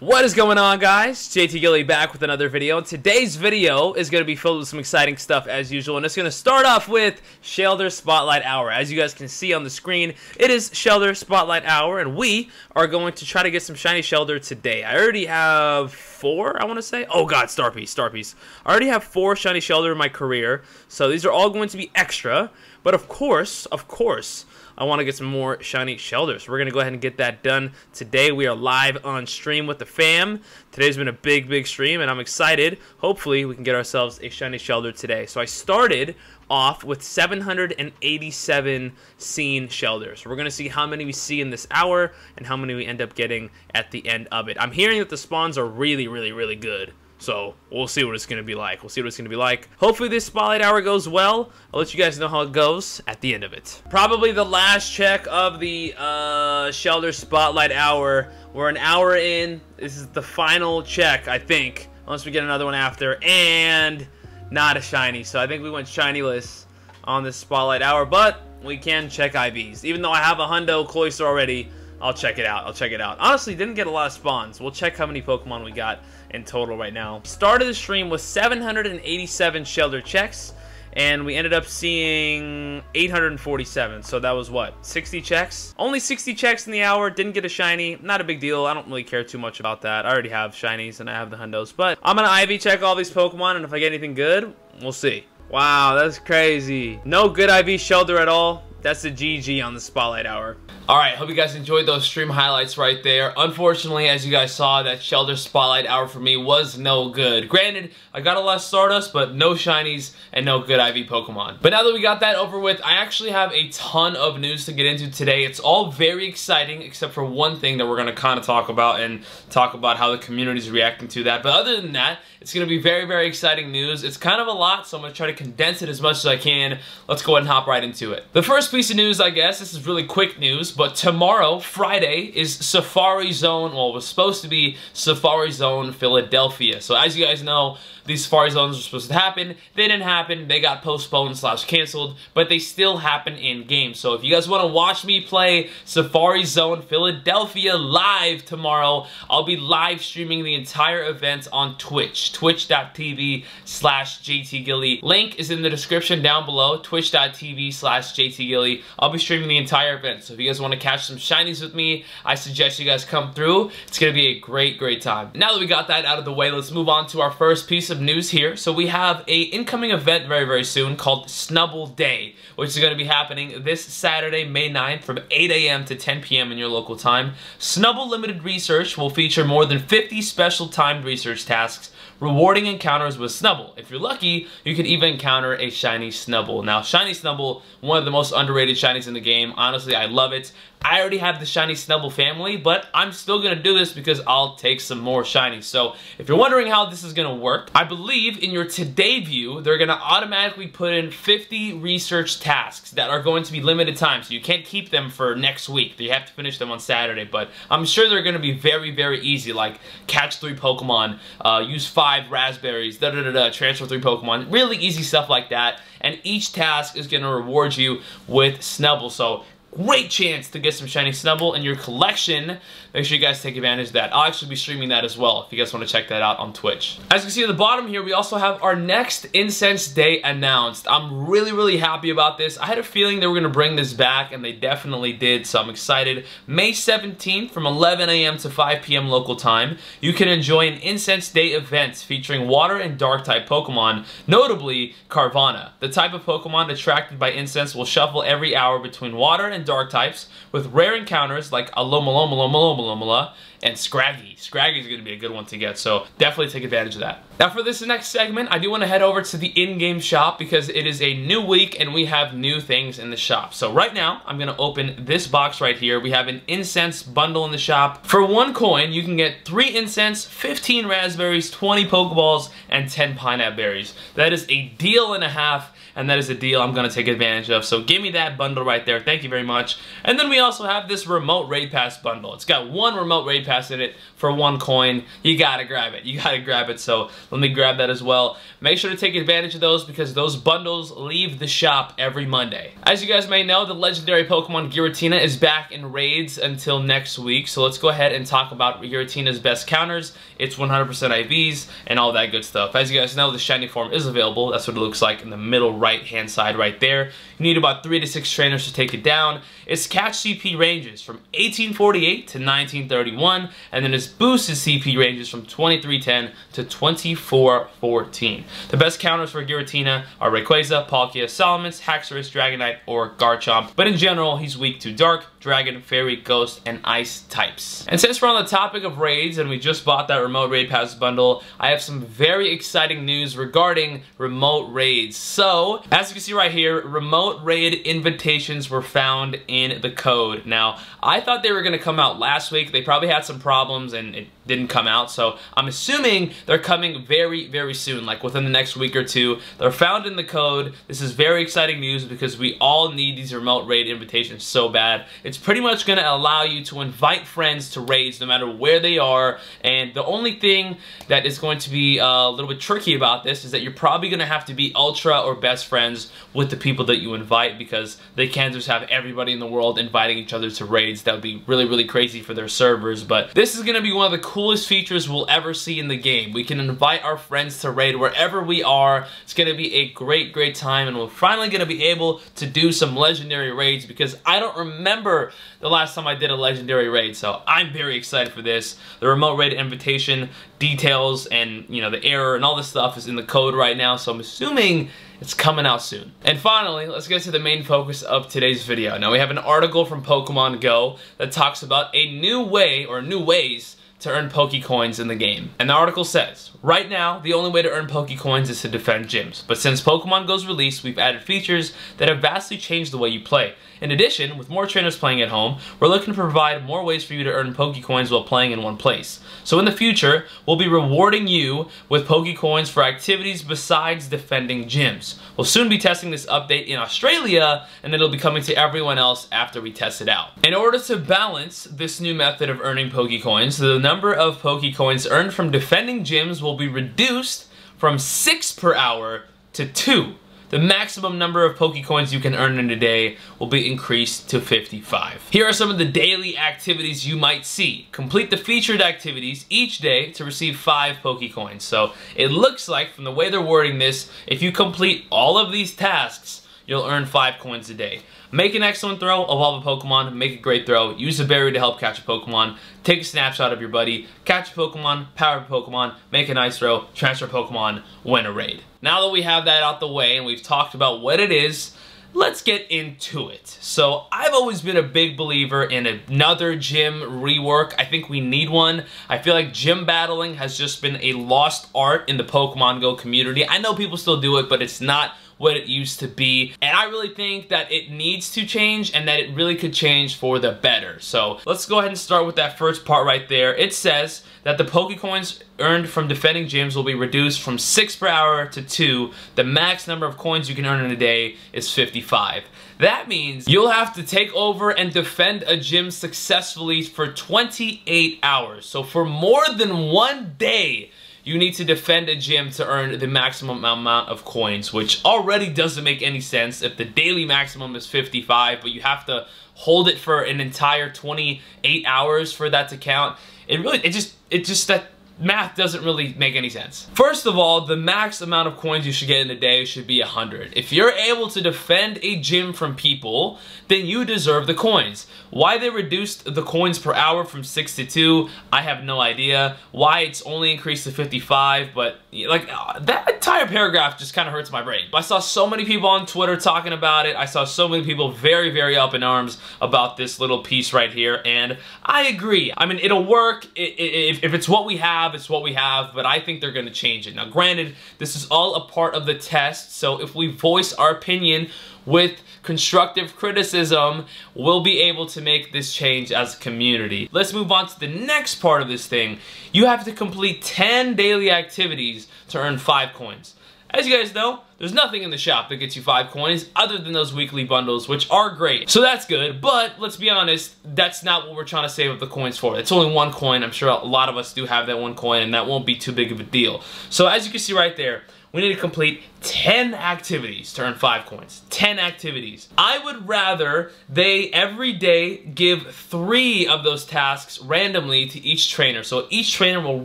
What is going on guys? JT Gily back with another video. Today's video is going to be filled with some exciting stuff as usual and it's going to start off with Shellder Spotlight Hour. As you guys can see on the screen, it is Shellder Spotlight Hour and we are going to try to get some shiny Shellder today. I already have four, I want to say. Oh god, Star Piece, Star Piece. I already have four shiny Shellder in my career, so these are all going to be extra. But of course, of course, I want to get some more shiny Shellders. We're going to go ahead and get that done today. We are live on stream with the fam. Today's been a big, big stream, and I'm excited. Hopefully, we can get ourselves a shiny Shellder today. So I started off with 787 seen Shellders. We're going to see how many we see in this hour and how many we end up getting at the end of it. I'm hearing that the spawns are really, really, really good. So we'll see what it's going to be like. We'll see what it's going to be like. Hopefully this Spotlight Hour goes well. I'll let you guys know how it goes at the end of it. Probably the last check of the uh, Shellder Spotlight Hour. We're an hour in. This is the final check, I think. Unless we get another one after. And not a shiny. So I think we went shinyless on this Spotlight Hour. But we can check IVs. Even though I have a Hundo Cloyster already, I'll check it out. I'll check it out. Honestly, didn't get a lot of spawns. We'll check how many Pokemon we got in total right now. Started the stream with 787 Shellder checks, and we ended up seeing 847. So that was what, 60 checks? Only 60 checks in the hour. Didn't get a shiny. Not a big deal. I don't really care too much about that. I already have shinies and I have the hundos. But I'm gonna IV check all these Pokemon, and if I get anything good, we'll see. Wow, that's crazy. No good IV Shellder at all. That's the GG on the Spotlight Hour. Alright, hope you guys enjoyed those stream highlights right there. Unfortunately, as you guys saw, that Shellder Spotlight Hour for me was no good. Granted, I got a lot of Stardust, but no Shinies and no good IV Pokemon. But now that we got that over with, I actually have a ton of news to get into today. It's all very exciting, except for one thing that we're going to kind of talk about and talk about how the community is reacting to that. But other than that, it's going to be very, very exciting news. It's kind of a lot, so I'm going to try to condense it as much as I can. Let's go ahead and hop right into it. The first piece of news, I guess, this is really quick news, but tomorrow, Friday, is Safari Zone, well, it was supposed to be Safari Zone Philadelphia. So as you guys know, these Safari Zones were supposed to happen. They didn't happen. They got postponed slash canceled, but they still happen in-game. So if you guys want to watch me play Safari Zone Philadelphia live tomorrow, I'll be live streaming the entire event on Twitch, twitch.tv slash jtgily. Link is in the description down below, twitch.tv slash jtgily. I'll be streaming the entire event, so if you guys want to catch some shinies with me, I suggest you guys come through. It's going to be a great, great time. Now that we got that out of the way, let's move on to our first piece of news here. So we have a incoming event very, very soon called Snubbull Day, which is going to be happening this Saturday, May 9th from 8 a.m. to 10 p.m. in your local time. Snubbull Limited Research will feature more than 50 special timed research tasks rewarding encounters with Snubbull. If you're lucky, you could even encounter a shiny Snubbull. Now, shiny Snubbull, one of the most underrated shinies in the game. Honestly, I love it. I already have the shiny Snubbull family, but I'm still gonna do this because I'll take some more shinies. So if you're wondering how this is gonna work, I believe in your today view, they're gonna automatically put in 50 research tasks that are going to be limited time. So you can't keep them for next week. You have to finish them on Saturday, but I'm sure they're gonna be very, very easy, like catch three Pokemon, uh, use five raspberries, da da da da, transfer three Pokemon, really easy stuff like that. And each task is gonna reward you with Snubbull. So great chance to get some shiny Snubbull in your collection. Make sure you guys take advantage of that. I'll actually be streaming that as well if you guys want to check that out on Twitch. As you can see at the bottom here, we also have our next Incense Day announced. I'm really, really happy about this. I had a feeling they were going to bring this back, and they definitely did, so I'm excited. May 17th from 11 a.m. to 5 p.m. local time, you can enjoy an Incense Day event featuring water and dark type Pokemon, notably Carvanha. The type of Pokemon attracted by incense will shuffle every hour between water and dark types, with rare encounters like Alomomola and Scraggy. Scraggy is going to be a good one to get, so definitely take advantage of that. Now for this next segment, I do want to head over to the in-game shop because it is a new week and we have new things in the shop. So right now, I'm going to open this box right here. We have an incense bundle in the shop. For one coin, you can get three incense, 15 raspberries, 20 pokeballs, and 10 pineapple berries. That is a deal and a half and that is a deal I'm going to take advantage of. So give me that bundle right there. Thank you very much. And then we also have this remote raid pass bundle. It's got one remote raid pass in it for one coin. You got to grab it. You got to grab it. So let me grab that as well. Make sure to take advantage of those because those bundles leave the shop every Monday. As you guys may know, the legendary Pokemon Giratina is back in raids until next week. So let's go ahead and talk about Giratina's best counters. It's 100% IVs and all that good stuff. As you guys know, the shiny form is available. That's what it looks like in the middle right hand side right there. You need about three to six trainers to take it down. Its catch CP ranges from 1848 to 1931, and then its boosted CP ranges from 2310 to 2414. The best counters for Giratina are Rayquaza, Palkia, Salamence, Haxorus, Dragonite, or Garchomp, but in general, he's weak to Dark, Dragon, Fairy, Ghost, and Ice types. And since we're on the topic of raids, and we just bought that Remote Raid Pass bundle, I have some very exciting news regarding Remote Raids. So, as you can see right here, Remote Raid invitations were found in the code. Now, I thought they were going to come out last week. They probably had some problems and it didn't come out. So I'm assuming they're coming very, very soon, like within the next week or two. They're found in the code. This is very exciting news because we all need these remote raid invitations so bad. It's pretty much going to allow you to invite friends to raids no matter where they are. And the only thing that is going to be uh, a little bit tricky about this is that you're probably going to have to be ultra or best friends with the people that you invite because they can't just have everybody in the world inviting each other to raids. That would be really, really crazy for their servers. But this is going to be one of the coolest features we'll ever see in the game. We can invite our friends to raid wherever we are. It's going to be a great, great time, and we're finally going to be able to do some legendary raids because I don't remember the last time I did a legendary raid, so I'm very excited for this. The remote raid invitation details and, you know, the error and all this stuff is in the code right now, so I'm assuming it's coming out soon. And finally, let's get to the main focus of today's video. Now, we have an article from Pokemon Go that talks about a new way, or new ways, to earn Pokecoins in the game. And the article says, right now, the only way to earn Pokecoins is to defend gyms. But since Pokemon Go's release, we've added features that have vastly changed the way you play. In addition, with more trainers playing at home, we're looking to provide more ways for you to earn Pokecoins while playing in one place. So in the future, we'll be rewarding you with Pokecoins for activities besides defending gyms. We'll soon be testing this update in Australia, and it'll be coming to everyone else after we test it out. In order to balance this new method of earning Pokecoins, the number of Pokecoins earned from defending gyms will be reduced from 6 per hour to 2 the maximum number of Pokecoins you can earn in a day will be increased to 55. Here are some of the daily activities you might see. Complete the featured activities each day to receive 5 Pokecoins. So it looks like, from the way they're wording this, if you complete all of these tasks, you'll earn 5 coins a day. Make an excellent throw, evolve a Pokemon, make a great throw, use a berry to help catch a Pokemon, take a snapshot of your buddy, catch a Pokemon, power a Pokemon, make a nice throw, transfer Pokemon, win a raid. Now that we have that out the way and we've talked about what it is, let's get into it. So I've always been a big believer in another gym rework. I think we need one. I feel like gym battling has just been a lost art in the Pokemon Go community. I know people still do it, but it's not what it used to be. And I really think that it needs to change and that it really could change for the better. So let's go ahead and start with that first part right there. It says that the Pokecoins earned from defending gyms will be reduced from 6 per hour to 2. The max number of coins you can earn in a day is 55. That means you'll have to take over and defend a gym successfully for 28 hours. So for more than one day, you need to defend a gym to earn the maximum amount of coins, which already doesn't make any sense if the daily maximum is 55, but you have to hold it for an entire 28 hours for that to count. It really, it just, it just, that math doesn't really make any sense. First of all, the max amount of coins you should get in a day should be 100. If you're able to defend a gym from people, then you deserve the coins. Why they reduced the coins per hour from 6 to 2, I have no idea. Why it's only increased to 55, but like uh, that entire paragraph just kind of hurts my brain. I saw so many people on Twitter talking about it. I saw so many people very, very up in arms about this little piece right here, and I agree. I mean, it'll work if it's what we have have, it's what we have, but I think they're going to change it. Now, granted, this is all a part of the test, so if we voice our opinion with constructive criticism, we'll be able to make this change as a community. Let's move on to the next part of this thing. You have to complete 10 daily activities to earn 5 coins. As you guys know, there's nothing in the shop that gets you 5 coins other than those weekly bundles, which are great. So that's good, but let's be honest, that's not what we're trying to save up the coins for. It's only one coin. I'm sure a lot of us do have that one coin, and that won't be too big of a deal. So as you can see right there, we need to complete 10 activities to earn 5 coins. 10 activities. I would rather they every day give 3 of those tasks randomly to each trainer. So each trainer will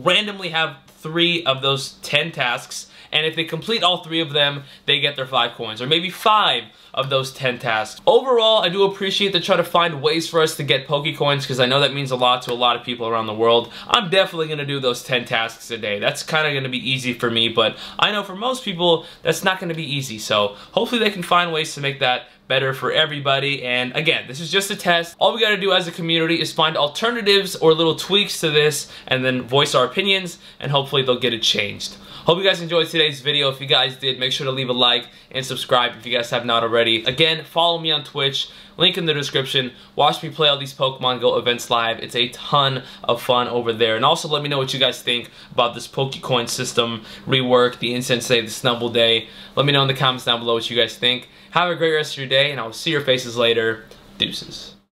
randomly have 3 of those 10 tasks and if they complete all three of them, they get their five coins, or maybe five of those 10 tasks. Overall, I do appreciate they try to find ways for us to get Pokecoins because I know that means a lot to a lot of people around the world. I'm definitely going to do those 10 tasks a day. That's kind of going to be easy for me, but I know for most people, that's not going to be easy. So hopefully they can find ways to make that better for everybody. And again, this is just a test. All we gotta do as a community is find alternatives or little tweaks to this and then voice our opinions and hopefully they'll get it changed. Hope you guys enjoyed today's video. If you guys did, make sure to leave a like and subscribe if you guys have not already. Again, follow me on Twitch, link in the description. Watch me play all these Pokemon Go events live. It's a ton of fun over there. And also let me know what you guys think about this Pokecoin system rework, the Incense Day, the Snubbull Day. Let me know in the comments down below what you guys think. Have a great rest of your day, and I will see your faces later. Deuces.